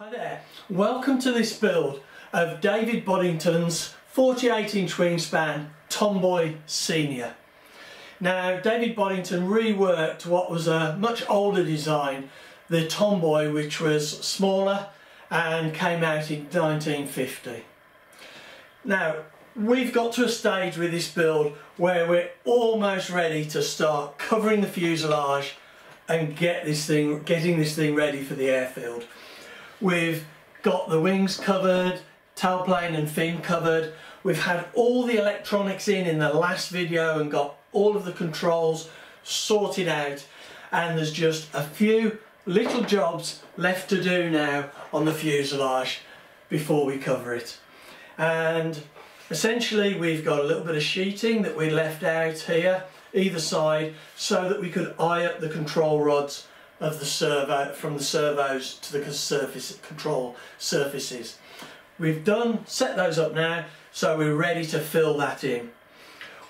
Hi there, welcome to this build of David Boddington's 48 inch wingspan Tomboy Senior. Now David Boddington reworked what was a much older design, the Tomboy which was smaller and came out in 1950. Now we've got to a stage with this build where we're almost ready to start covering the fuselage and get this thing, getting this thing ready for the airfield. We've got the wings covered, tailplane and fin covered. We've had all the electronics in in the last video and got all of the controls sorted out and there's just a few little jobs left to do now on the fuselage before we cover it. And essentially we've got a little bit of sheeting that we left out here either side so that we could eye up the control rods of the servo from the servos to the surface control surfaces. We've done set those up now so we're ready to fill that in.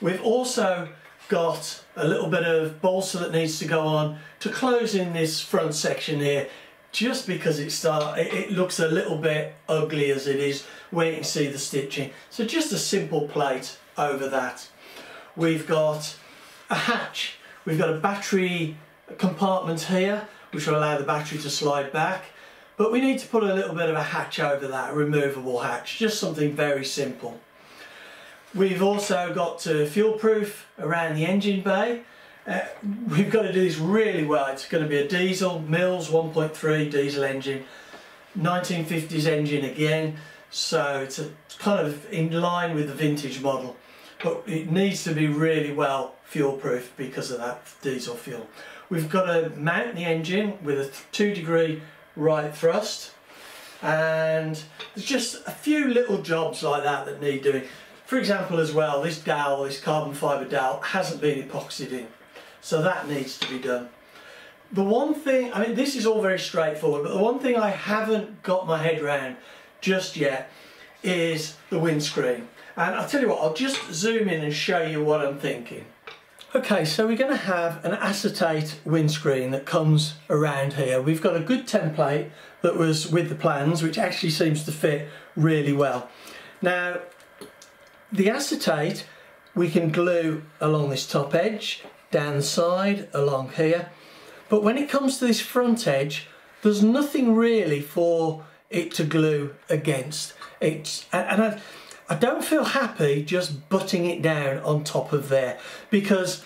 We've also got a little bit of balsa that needs to go on to close in this front section here just because it start it looks a little bit ugly as it is where you can see the stitching so just a simple plate over that we've got a hatch we've got a battery compartment here which will allow the battery to slide back but we need to put a little bit of a hatch over that, a removable hatch, just something very simple. We've also got to fuel proof around the engine bay. Uh, we've got to do this really well. It's going to be a diesel, Mills 1.3 diesel engine, 1950s engine again, so it's a, kind of in line with the vintage model. But it needs to be really well fuel proof because of that diesel fuel. We've got to mount the engine with a two degree right thrust and there's just a few little jobs like that that need doing. For example as well, this dowel, this carbon fibre dowel hasn't been epoxied in so that needs to be done. The one thing, I mean this is all very straightforward but the one thing I haven't got my head around just yet is the windscreen and I'll tell you what, I'll just zoom in and show you what I'm thinking. Okay, so we're going to have an acetate windscreen that comes around here. We've got a good template that was with the plans, which actually seems to fit really well. Now, the acetate we can glue along this top edge, down the side, along here. But when it comes to this front edge, there's nothing really for it to glue against. It's, and I, I don't feel happy just butting it down on top of there because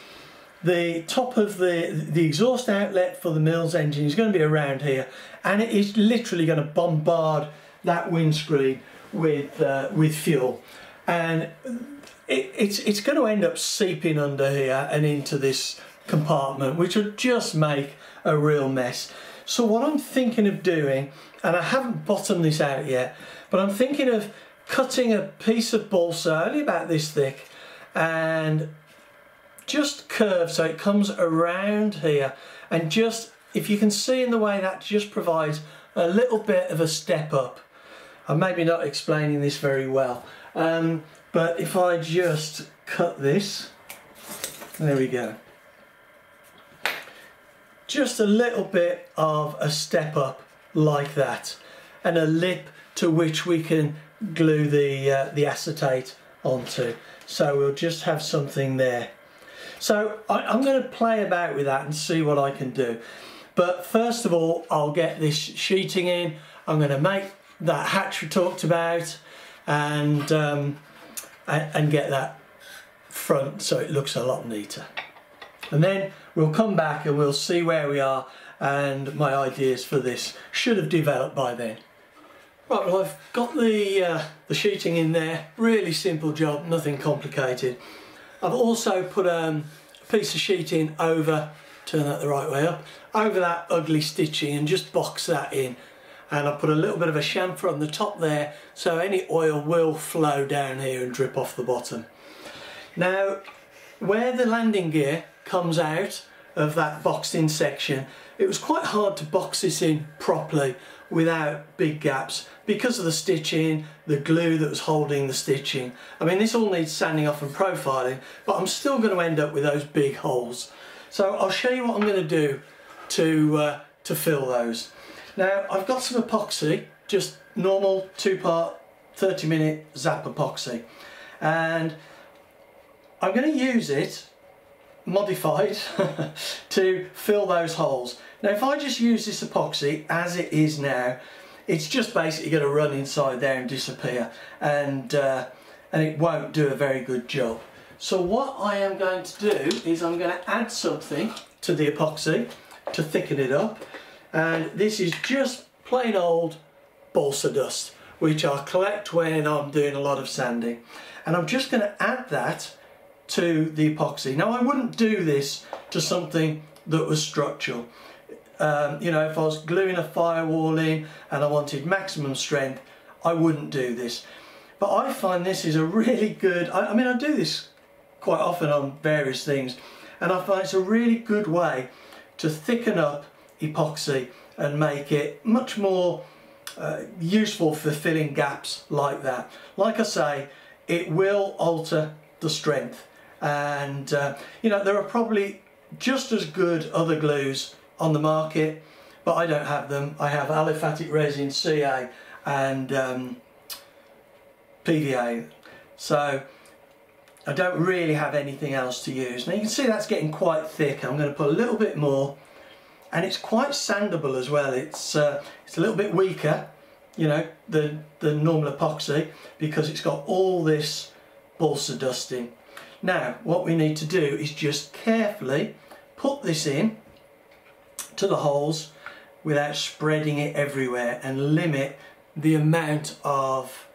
the top of the the exhaust outlet for the Mills engine is going to be around here and it is literally going to bombard that windscreen with uh, with fuel. And it, it's it's going to end up seeping under here and into this compartment which would just make a real mess. So what I'm thinking of doing and I haven't bottomed this out yet but I'm thinking of cutting a piece of balsa only about this thick and just curve so it comes around here. And just if you can see in the way that just provides a little bit of a step up. I'm maybe not explaining this very well um, but if I just cut this there we go. Just a little bit of a step up like that and a lip to which we can glue the, uh, the acetate onto. So we'll just have something there. So I, am going to play about with that and see what I can do. But first of all, I'll get this sheeting in. I'm going to make that hatch we talked about and, um, and get that front so it looks a lot neater. And then we'll come back and we'll see where we are and my ideas for this should have developed by then. Right, well I've got the, uh, the sheeting in there, really simple job, nothing complicated. I've also put um, a piece of sheeting over, turn that the right way up, over that ugly stitching and just box that in. And I put a little bit of a chamfer on the top there so any oil will flow down here and drip off the bottom. Now, where the landing gear comes out of that boxed in section, it was quite hard to box this in properly without big gaps because of the stitching, the glue that was holding the stitching. I mean this all needs sanding off and profiling but I'm still going to end up with those big holes. So I'll show you what I'm going to do to, uh, to fill those. Now I've got some epoxy just normal two part 30 minute zap epoxy and I'm going to use it modified to fill those holes. Now if I just use this epoxy as it is now it's just basically going to run inside there and disappear and uh, and it won't do a very good job. So what I am going to do is I'm going to add something to the epoxy to thicken it up and this is just plain old balsa dust which I collect when I'm doing a lot of sanding and I'm just going to add that to the epoxy. Now I wouldn't do this to something that was structural. Um, you know if I was gluing a firewall in and I wanted maximum strength I wouldn't do this. But I find this is a really good, I, I mean I do this quite often on various things and I find it's a really good way to thicken up epoxy and make it much more uh, useful for filling gaps like that. Like I say, it will alter the strength and uh, you know there are probably just as good other glues on the market but I don't have them. I have aliphatic resin, CA and um, PVA so I don't really have anything else to use. Now you can see that's getting quite thick. I'm going to put a little bit more and it's quite sandable as well. It's uh, it's a little bit weaker, you know, than the normal epoxy because it's got all this balsa dusting. Now what we need to do is just carefully put this in to the holes without spreading it everywhere and limit the amount of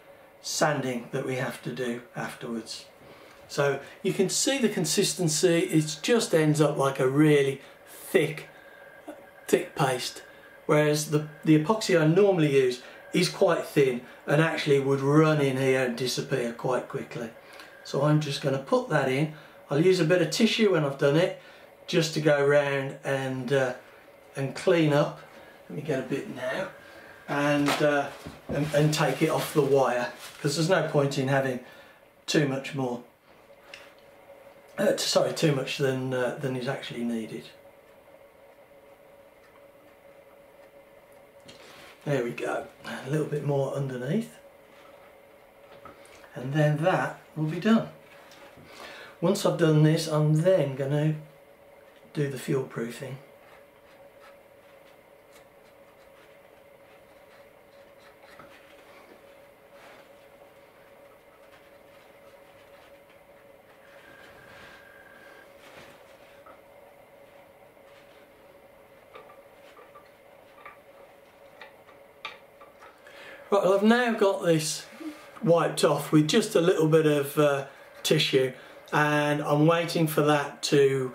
sanding that we have to do afterwards. So you can see the consistency, it just ends up like a really thick, thick paste. Whereas the, the epoxy I normally use is quite thin and actually would run in here and disappear quite quickly. So I'm just going to put that in. I'll use a bit of tissue when I've done it just to go around and, uh, and clean up. Let me get a bit now and, uh, and, and take it off the wire because there's no point in having too much more uh, sorry, too much than, uh, than is actually needed. There we go, a little bit more underneath. And then that will be done. Once I've done this, I'm then going to do the fuel proofing. Right, well I've now got this wiped off with just a little bit of uh, tissue and I'm waiting for that to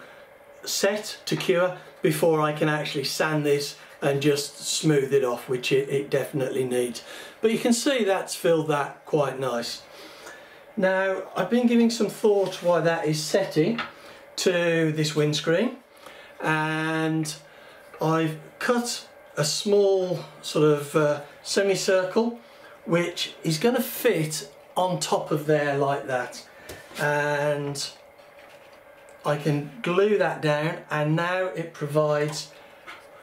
set, to cure, before I can actually sand this and just smooth it off, which it, it definitely needs. But you can see that's filled that quite nice. Now, I've been giving some thought why that is setting to this windscreen and I've cut a small sort of uh, semicircle which is going to fit on top of there like that. And I can glue that down and now it provides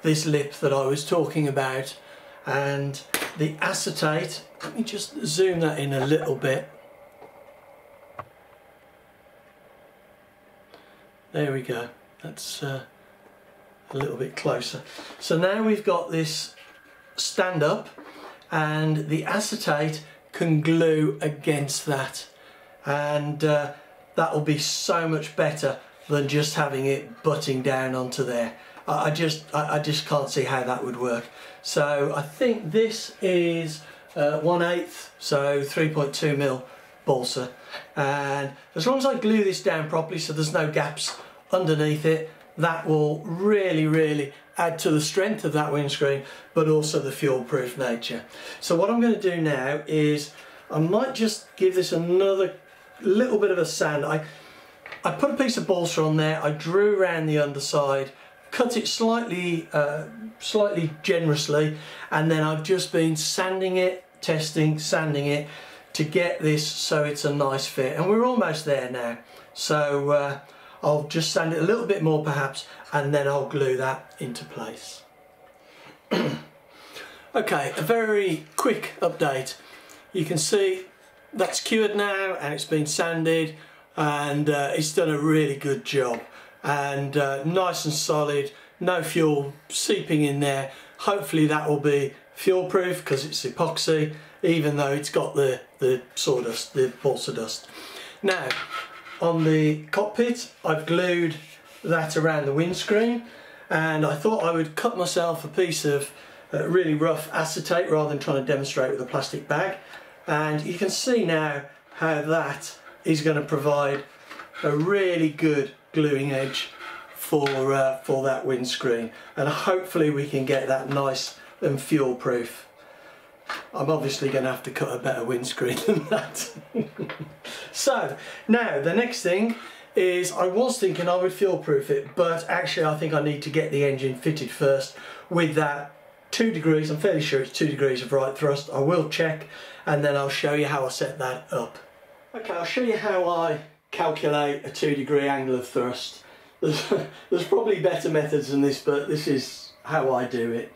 this lip that I was talking about. And the acetate let me just zoom that in a little bit. There we go. That's uh, a little bit closer. So now we've got this stand up and the acetate can glue against that and uh, that will be so much better than just having it butting down onto there. I, just I, I, just can't see how that would work. So I think this is uh, 1 8 so 3.2 mil balsa and as long as I glue this down properly so there's no gaps underneath it that will really, really add to the strength of that windscreen, but also the fuel-proof nature. So what I'm going to do now is I might just give this another little bit of a sand. I, I put a piece of balsa on there, I drew around the underside, cut it slightly, uh, slightly generously, and then I've just been sanding it, testing, sanding it, to get this so it's a nice fit. And we're almost there now. So uh, I'll just sand it a little bit more perhaps and then I'll glue that into place. Okay, a very quick update. You can see that's cured now and it's been sanded and uh, it's done a really good job and uh, nice and solid, no fuel seeping in there. Hopefully that will be fuel proof because it's epoxy even though it's got the, the sawdust, the balsa dust. Now on the cockpit I've glued that around the windscreen and I thought I would cut myself a piece of uh, really rough acetate rather than trying to demonstrate with a plastic bag. And you can see now how that is going to provide a really good gluing edge for uh, for that windscreen. And hopefully we can get that nice and fuel proof I'm obviously going to have to cut a better windscreen than that so now the next thing is I was thinking I would fuel proof it but actually I think I need to get the engine fitted first with that two degrees I'm fairly sure it's two degrees of right thrust. I will check and then I'll show you how I set that up. Okay I'll show you how I calculate a two degree angle of thrust. There's, there's probably better methods than this but this is how I do it.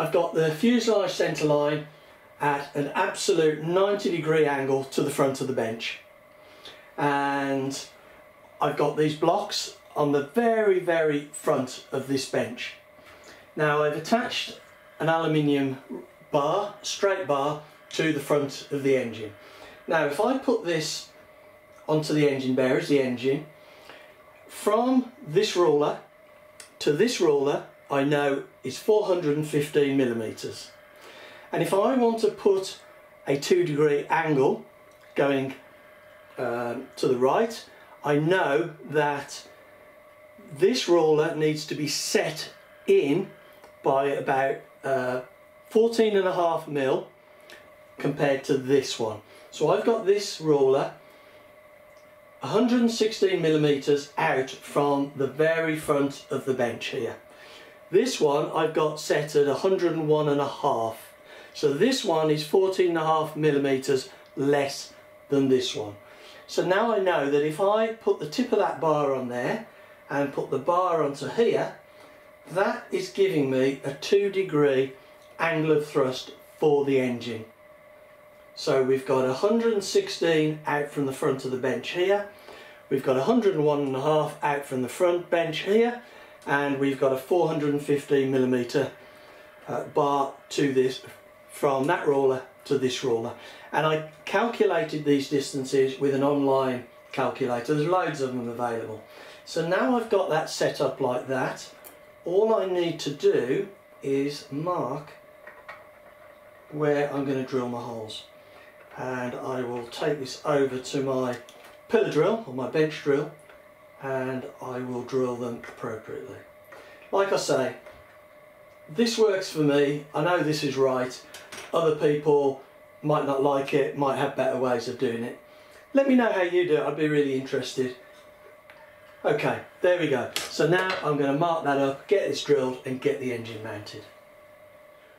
I've got the fuselage centre line at an absolute 90 degree angle to the front of the bench and I've got these blocks on the very very front of this bench now I've attached an aluminium bar, straight bar, to the front of the engine. Now if I put this onto the engine bearers, the engine, from this ruler to this ruler I know is 415 millimeters. And if I want to put a two degree angle going um, to the right, I know that this ruler needs to be set in by about uh, 14 and a half mil compared to this one. So I've got this ruler 116 millimeters out from the very front of the bench here. This one I've got set at 101 and a half. So this one is 14 and a half millimeters less than this one. So now I know that if I put the tip of that bar on there and put the bar onto here, that is giving me a two degree angle of thrust for the engine. So we've got 116 out from the front of the bench here, we've got 101 and a half out from the front bench here, and we've got a 415 millimeter uh, bar to this from that roller to this roller. And I calculated these distances with an online calculator. There's loads of them available. So now I've got that set up like that all I need to do is mark where I'm going to drill my holes and I will take this over to my pillar drill or my bench drill and I will drill them appropriately. Like I say, this works for me, I know this is right, other people might not like it, might have better ways of doing it. Let me know how you do it, I'd be really interested. Okay, there we go. So now I'm going to mark that up, get this drilled and get the engine mounted.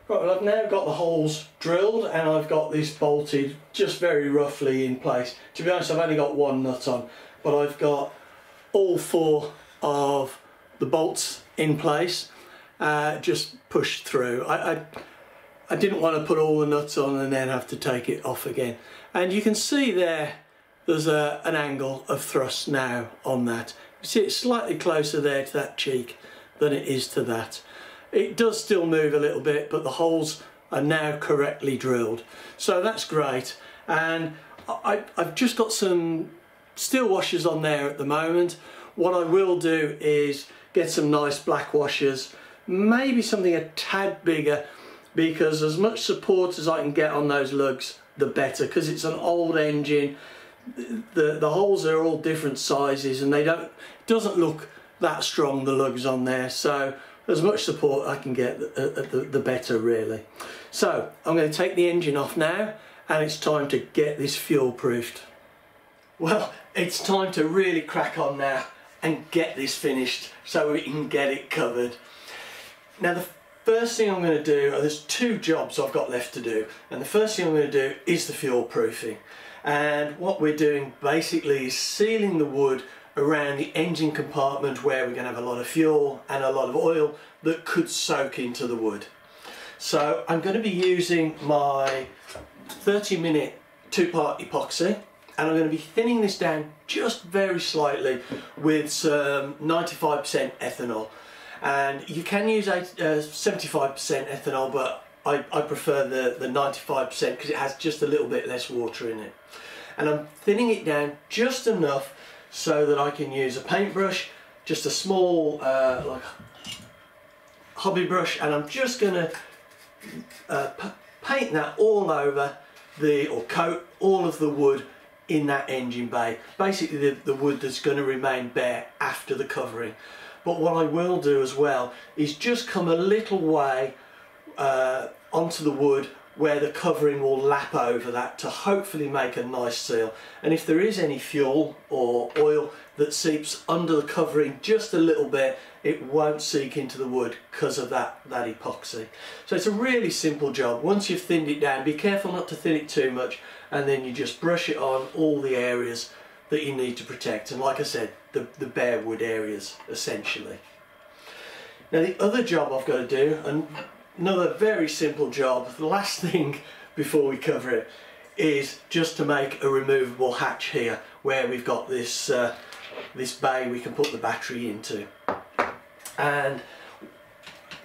Right, well I've now got the holes drilled and I've got this bolted just very roughly in place. To be honest I've only got one nut on but I've got all four of the bolts in place uh, just pushed through. I, I, I didn't want to put all the nuts on and then have to take it off again. And you can see there there's a, an angle of thrust now on that you see it's slightly closer there to that cheek than it is to that. It does still move a little bit, but the holes are now correctly drilled. So that's great. And I, have just got some steel washers on there at the moment. What I will do is get some nice black washers, maybe something a tad bigger, because as much support as I can get on those lugs, the better, because it's an old engine. The the holes are all different sizes and they don't doesn't look that strong the lugs on there. So as much support I can get the, the, the better really. So I'm going to take the engine off now and it's time to get this fuel proofed well it's time to really crack on now and get this finished so we can get it covered now the first thing I'm going to do oh, there's two jobs I've got left to do and the first thing I'm going to do is the fuel proofing and what we're doing basically is sealing the wood around the engine compartment where we're going to have a lot of fuel and a lot of oil that could soak into the wood. So I'm going to be using my 30 minute two-part epoxy and I'm going to be thinning this down just very slightly with some 95% ethanol and you can use 75% uh, ethanol but I, I prefer the, the 95% because it has just a little bit less water in it. And I'm thinning it down just enough so that I can use a paintbrush just a small uh, like hobby brush and I'm just going to uh, paint that all over the or coat all of the wood in that engine bay. Basically the, the wood that's going to remain bare after the covering but what I will do as well is just come a little way uh, onto the wood where the covering will lap over that to hopefully make a nice seal and if there is any fuel or oil that seeps under the covering just a little bit it won't seep into the wood because of that, that epoxy. So it's a really simple job. Once you've thinned it down, be careful not to thin it too much and then you just brush it on all the areas that you need to protect. And like I said, the, the bare wood areas essentially. Now the other job I've got to do, and another very simple job, the last thing before we cover it, is just to make a removable hatch here where we've got this uh, this bay we can put the battery into and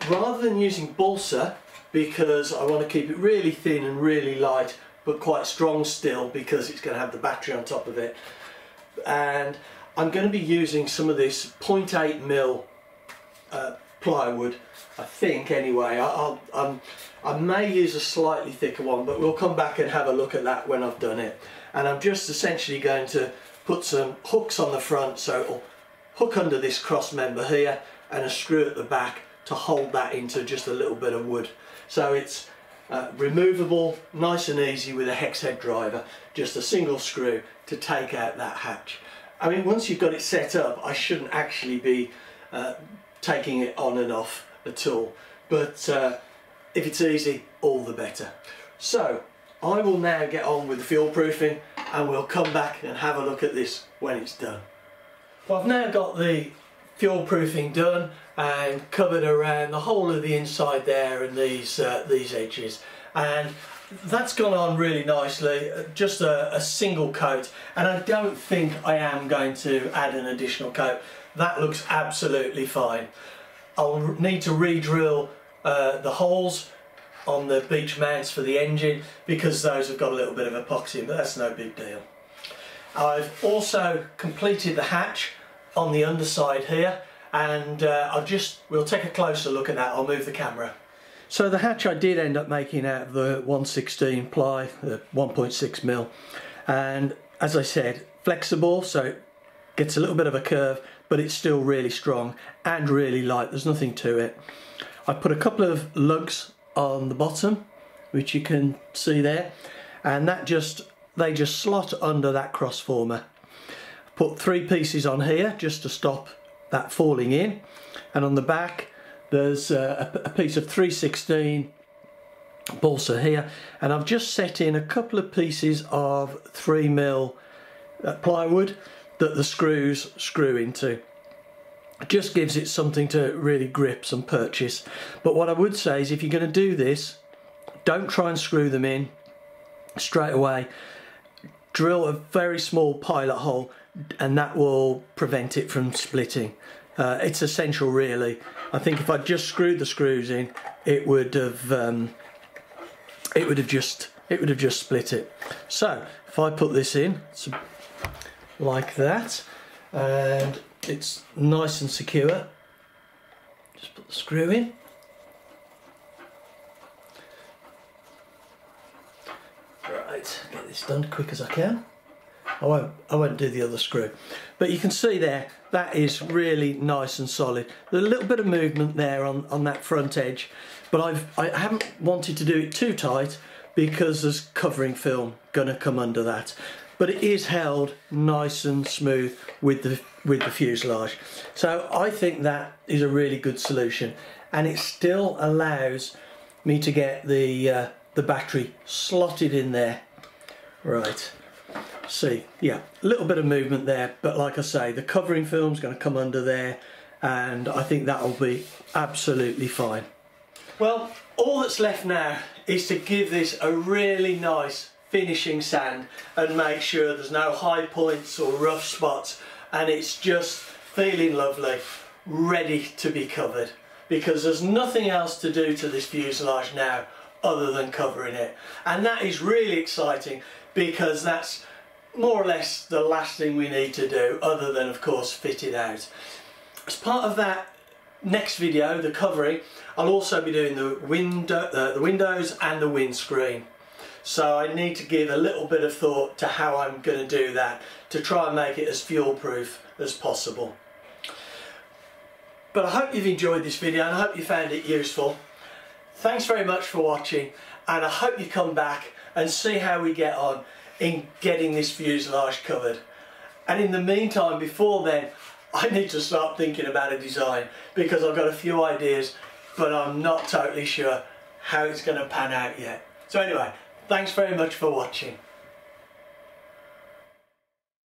rather than using balsa because I want to keep it really thin and really light but quite strong still because it's going to have the battery on top of it and I'm going to be using some of this 0.8 mil uh, plywood I think anyway I, i may use a slightly thicker one but we'll come back and have a look at that when I've done it and I'm just essentially going to put some hooks on the front so it'll hook under this cross member here and a screw at the back to hold that into just a little bit of wood. So it's uh, removable, nice and easy with a hex head driver, just a single screw to take out that hatch. I mean once you've got it set up I shouldn't actually be uh, taking it on and off at all but uh, if it's easy all the better. So I will now get on with the fuel proofing and we'll come back and have a look at this when it's done. Well I've now got the fuel proofing done and covered around the whole of the inside there and these uh, these edges and that's gone on really nicely just a, a, single coat and I don't think I am going to add an additional coat. That looks absolutely fine. I'll need to re-drill uh, the holes on the beech mounts for the engine because those have got a little bit of epoxy in, but that's no big deal. I've also completed the hatch on the underside here and uh, I'll just, we'll take a closer look at that, I'll move the camera. So the hatch I did end up making out of the 116 ply, the 1.6 mil. And as I said flexible so it gets a little bit of a curve but it's still really strong and really light, there's nothing to it. I put a couple of lugs on the bottom which you can see there. And that just they just slot under that cross former put three pieces on here just to stop that falling in. And on the back there's a, a piece of 316 balsa here and I've just set in a couple of pieces of 3 mil uh, plywood that the screws screw into just gives it something to really grip some purchase but what I would say is if you're going to do this don't try and screw them in straight away drill a very small pilot hole and that will prevent it from splitting. Uh, it's essential really. I think if I just screwed the screws in it would have um, it would have just it would have just split it. So if I put this in like that and it's nice and secure just put the screw in right get this done quick as I can I won't, I won't do the other screw. But you can see there, that is really nice and solid. There's a little bit of movement there on, on that front edge, but I've, I haven't wanted to do it too tight because there's covering film gonna come under that. But it is held nice and smooth with the, with the fuselage. So I think that is a really good solution. And it still allows me to get the, uh, the battery slotted in there. Right see yeah a little bit of movement there but like I say the covering film is going to come under there and I think that'll be absolutely fine. Well all that's left now is to give this a really nice finishing sand and make sure there's no high points or rough spots and it's just feeling lovely ready to be covered. Because there's nothing else to do to this fuselage now other than covering it. And that is really exciting because that's more or less the last thing we need to do other than of course fit it out. As part of that next video, the covering, I'll also be doing the, window, uh, the windows and the windscreen. So I need to give a little bit of thought to how I'm going to do that to try and make it as fuel proof as possible. But I hope you've enjoyed this video and I hope you found it useful. Thanks very much for watching and I hope you come back and see how we get on in getting this fuselage covered. And in the meantime, before then, I need to start thinking about a design because I've got a few ideas, but I'm not totally sure how it's going to pan out yet. So anyway, thanks very much for watching.